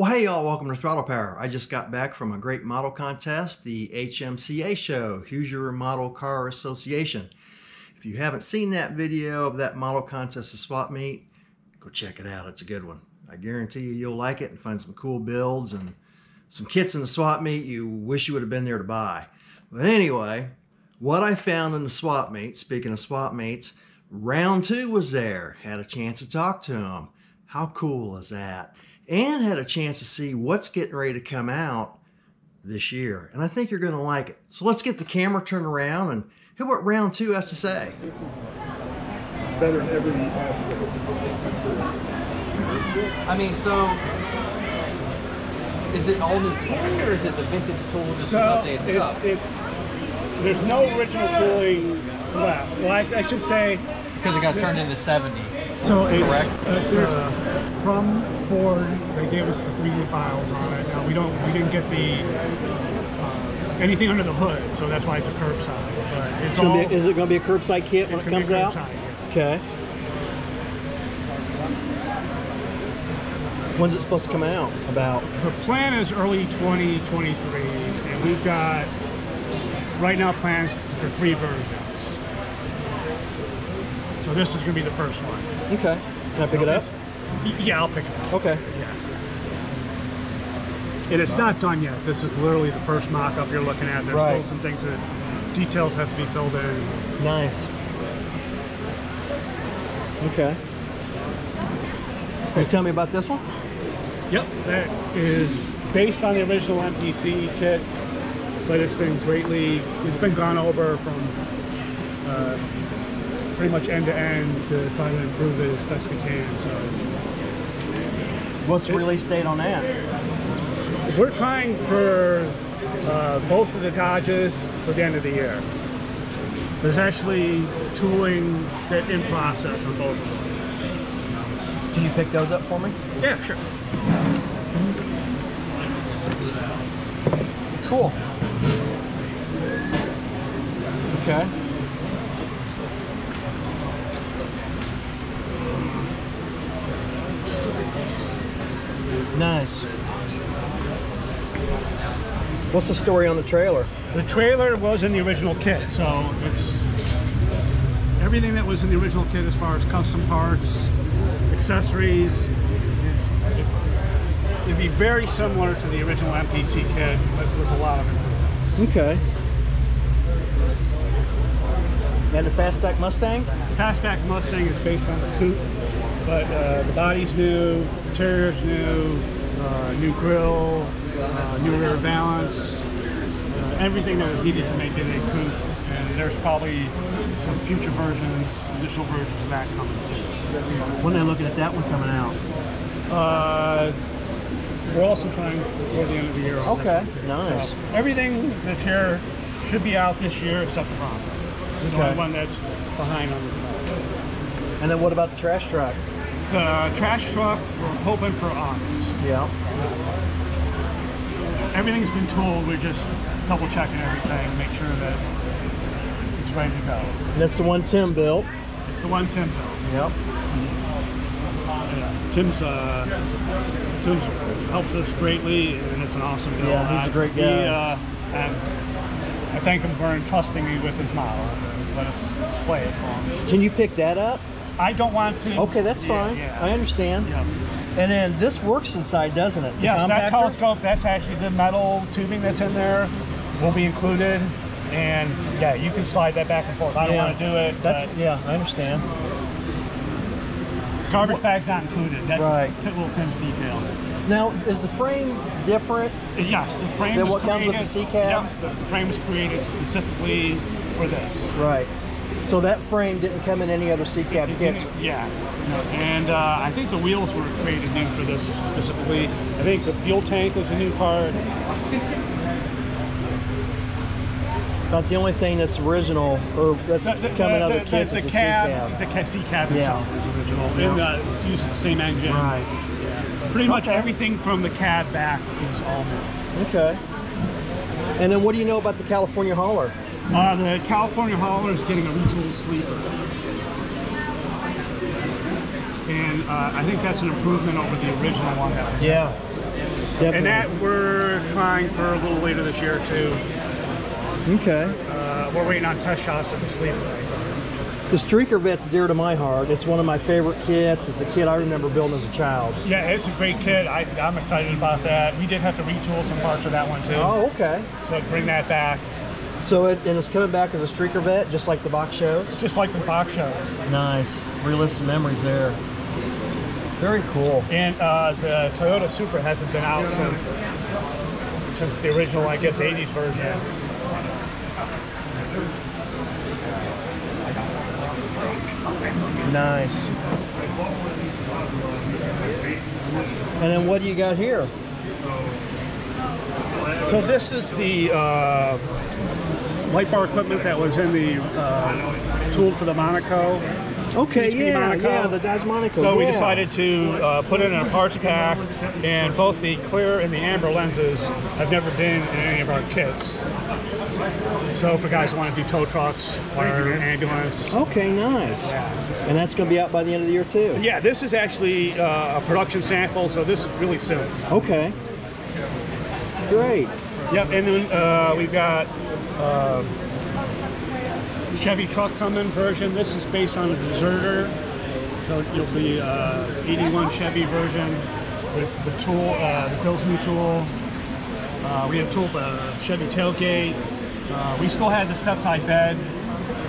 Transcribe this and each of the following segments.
Well, hey y'all, welcome to Throttle Power. I just got back from a great model contest, the HMCA show, Hoosier Model Car Association. If you haven't seen that video of that model contest, the swap meet, go check it out. It's a good one. I guarantee you you'll like it and find some cool builds and some kits in the swap meet you wish you would have been there to buy. But anyway, what I found in the swap meet, speaking of swap meets, round two was there. Had a chance to talk to him. How cool is that? And had a chance to see what's getting ready to come out this year. And I think you're going to like it. So let's get the camera turned around and hear what round two has to say. better in every aspect. I mean, so is it all new tooling or is it the vintage tool just So with updated stuff? it's, it's there's no original tooling left. Well, I, I should say. Because it got turned into 70. So it's, Correct. it's uh, from Ford. They gave us the 3D files on it. Now we don't we didn't get the uh, anything under the hood, so that's why it's a curbside. But it's, It's gonna all, be, is it going to be a curbside kit when it comes be out? yeah. Okay. When's it supposed to come out? About The plan is early 2023, and we've got right now plans for three versions. So this is going to be the first one. okay. Can I pick it up? Yeah, I'll pick it up. Okay. Yeah. And it's not done yet. This is literally the first mock-up you're looking at. There's Right. still some things that details have to be filled in. Nice. Okay. Can you tell me about this one? Yep, that is based on the original MPC kit, but it's been greatly, it's been gone over from uh, pretty much end to end to try to improve it as best we can. So What's the release date on that? we're trying for uh, both of the Dodges for the end of the year. There's actually tooling that in process on both of them. Can you pick those up for me? Yeah, sure. Cool. Okay. Nice. What's the story on the trailer? The trailer was in the original kit, so it's everything that was in the original kit as far as custom parts, accessories. It's, it'd be very similar to the original MPC kit, but with a lot of improvements. Okay. And the fastback Mustang? The Fastback Mustang is based on the coupe, but uh, the body's new, interior's new, uh, new grill, uh, new rear valance, uh, everything that is needed to make it a coupe. And there's probably some future versions, additional versions of that coming too. When are they looking at that one coming out? Uh, we're also trying before the end of the year. on this Okay, one, too. nice. So everything that's here should be out this year except the Bronco. It's the Okay. only one that's behind on the And then what about the trash truck? The trash truck, we're hoping for August. Yeah. Everything's been told. we're just double checking everything, make sure that it's ready to go. That's the one Tim built. It's the one Tim built. Yep. Yeah. Tim's, uh, Tim's helps us greatly, and it's an awesome build. Yeah, he's a great He, guy. uh, and I thank him for entrusting me with his model and let us display it for him. Can you pick that up? I don't want to. Okay, that's Yeah, fine. Yeah. I understand. Yeah. And then this works inside, doesn't it? Yeah, that telescope, that's actually the metal tubing that's in there will be included. And yeah, you can slide that back and forth. I don't want to do it. That's yeah, I understand. garbage bag's not included. That's Right. T- little Tim's detail. Now, is the frame different? Yes, the frame Then was what comes with the created- C-cab? Yeah, the frame was created specifically for this. Right. So that frame didn't come in any other C cab kits. Yeah, and uh, I think the wheels were created new for this specifically. I think the fuel tank was a new part. About the only thing that's original or that's The, the, coming out the, of the kits the, is the cab, C cab. the C cab Yeah. itself is original. Yeah. And, uh, it's used the same engine. Right. Pretty much Okay. everything from the cab back is all new. Okay. And then what do you know about the California hauler? Uh, the California hauler is getting a retool sleeper. And uh, I think that's an improvement over the original one Yeah. Definitely. And that we're trying for a little later this year too. Okay. Uh, we're waiting on test shots of the sleeper. The Streaker Vette's dear to my heart. It's one of my favorite kits. It's a kit I remember building as a child. Yeah, it's a great kit. I, I'm excited about that. We did have to retool some parts of that one too. Oh, okay. So bring that back, So it and it's coming back as a Streaker Vette, just like the box shows. just like the box shows. Nice. Relive some memories there. Very cool. And uh, the Toyota Supra hasn't been out since since the original, I guess, 80s version. Nice. And then what do you got here? So this is the uh, light bar equipment that was in the uh, tool for the Monaco. Okay, CHP yeah, Monaco. yeah, the Dodge Monaco. So we decided to uh, put it in a parts pack, and both the clear and the amber lenses have never been in any of our kits. So for guys who want to do tow trucks or ambulance. Okay, nice. And that's going to be out by the end of the year too. Yeah, this is actually uh, a production sample, so this is really soon. Okay. Great. Yep, and then uh, we've got uh, Chevy truck coming version. This is based on a Deserter, so you'll be uh, 81 Chevy version with the tool, uh, the Bill's new tool. Uh, we have tool Chevy tailgate. Uh, we still had the step side bed.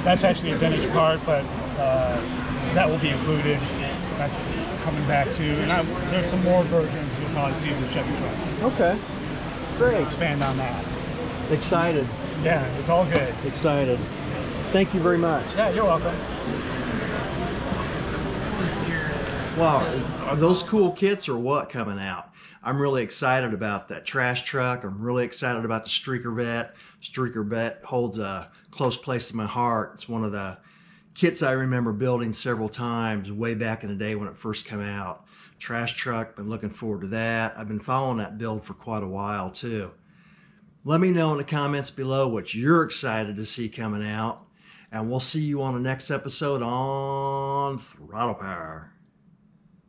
That's actually a vintage part, but uh, that will be included. That's coming back too. And I, there's some more versions you'll probably see in the Chevy truck. Okay. Great. Expand on that. Excited. Yeah, it's all good. Excited. Thank you very much. Yeah, you're welcome. Wow, are those cool kits or what coming out? I'm really excited about that trash truck. I'm really excited about the Streaker Vette. Streaker Vette holds a close place in my heart. It's one of the kits I remember building several times way back in the day when it first came out. Trash truck, been looking forward to that. I've been following that build for quite a while too. Let me know in the comments below what you're excited to see coming out. And we'll see you on the next episode on Throttle Power.